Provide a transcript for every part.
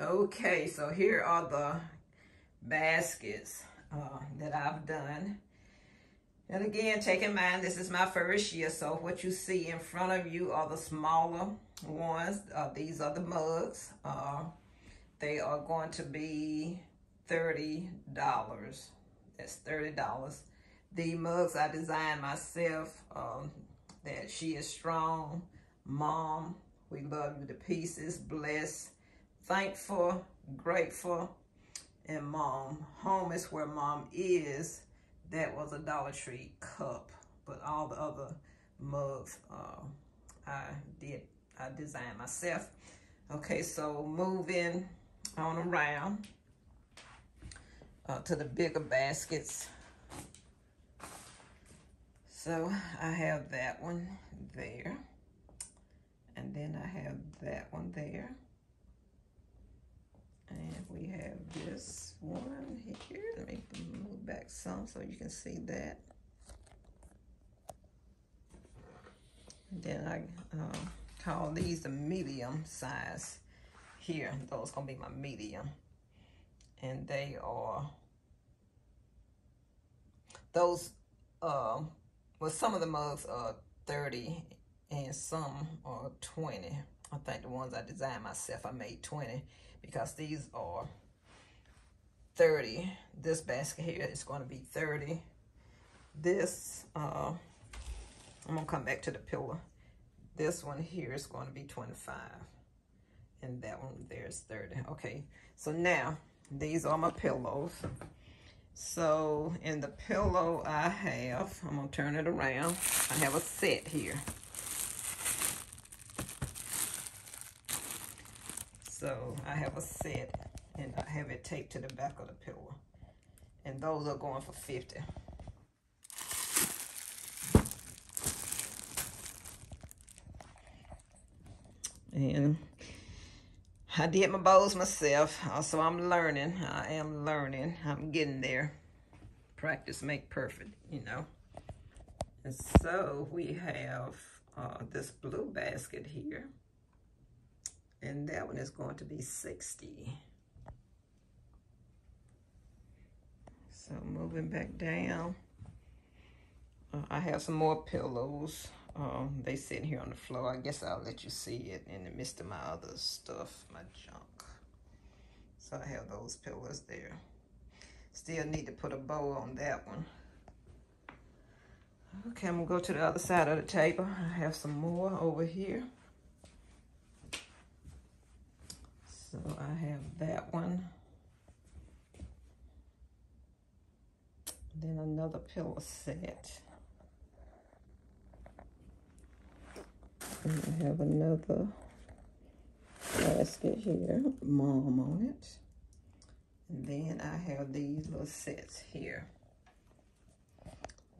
Okay, so here are the baskets uh, that I've done. And again, take in mind, this is my first year, so what you see in front of you are the smaller ones. Uh, these are the mugs. Uh, they are going to be $30. That's $30. The mugs I designed myself. Um, that she is strong. Mom, we love you to pieces. Blessed, thankful, grateful, and mom. Home is where mom is. That was a Dollar Tree cup, but all the other mugs uh, I did, I designed myself. Okay, so moving on around uh, to the bigger baskets. So I have that one there. And then I have that one there. And we have this one here. Let me move back some so you can see that. And then I uh, call these the medium size here. Those gonna be my medium. And they are, those, uh, well, some of the mugs are 30 and some are 20. I think the ones I designed myself, I made 20 because these are 30. This basket here is going to be 30. This, uh, I'm going to come back to the pillow. This one here is going to be 25. And that one there is 30. Okay, so now these are my pillows. So in the pillow I have, I'm going to turn it around. I have a set here. So I have a set and I have it taped to the back of the pillow. And those are going for 50. And I did my bows myself, so I'm learning. I am learning. I'm getting there. Practice make perfect, you know. And so we have uh, this blue basket here. And that one is going to be 60. So moving back down, uh, I have some more pillows. Um, they sitting here on the floor. I guess I'll let you see it in the midst of my other stuff, my junk. So I have those pillows there. Still need to put a bow on that one. Okay, I'm gonna go to the other side of the table. I have some more over here. I have that one. Then another pillow set. And I have another basket here, mom on it. And then I have these little sets here.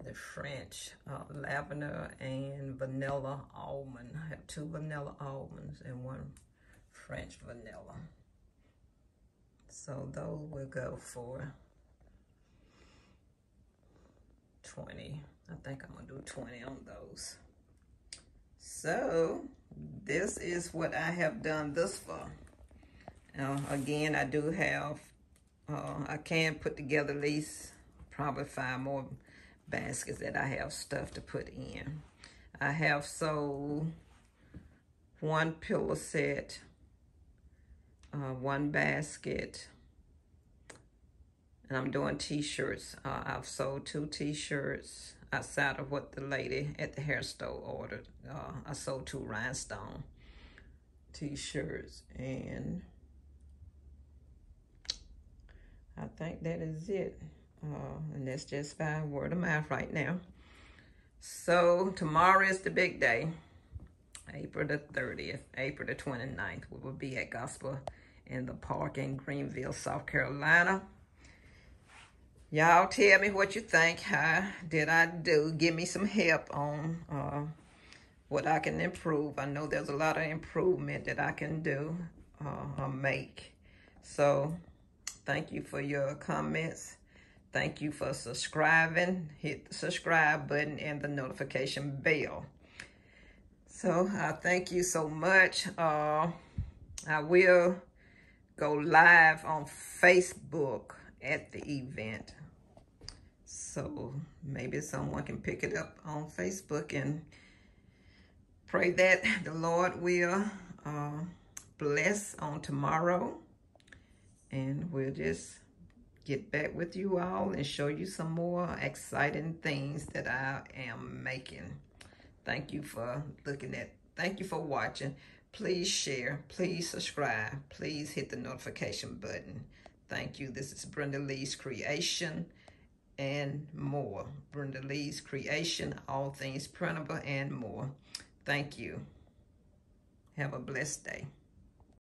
The French uh, lavender and vanilla almond. I have two vanilla almonds and one French vanilla. So those will go for 20. I think I'm gonna do 20 on those. So this is what I have done thus far. Now, again, I do have, uh, I can put together at least probably five more baskets that I have stuff to put in. I have sold one pillow set, uh, one basket, and I'm doing t-shirts. Uh, I've sold two t-shirts outside of what the lady at the hair store ordered. Uh, I sold two rhinestone t-shirts and I think that is it. Uh, and that's just by word of mouth right now. So tomorrow is the big day. April the 30th, April the 29th. We will be at Gospel in the park in Greenville, South Carolina. Y'all tell me what you think. How did I do? Give me some help on uh, what I can improve. I know there's a lot of improvement that I can do uh, or make. So thank you for your comments. Thank you for subscribing. Hit the subscribe button and the notification bell. So uh, thank you so much. Uh, I will go live on Facebook at the event. So maybe someone can pick it up on Facebook and pray that the Lord will uh, bless on tomorrow. And we'll just get back with you all and show you some more exciting things that I am making. Thank you for looking at, thank you for watching. Please share, please subscribe, please hit the notification button. Thank you. This is Brenda Lee's Creation and more. Brenda Lee's Creation, all things printable and more. Thank you. Have a blessed day.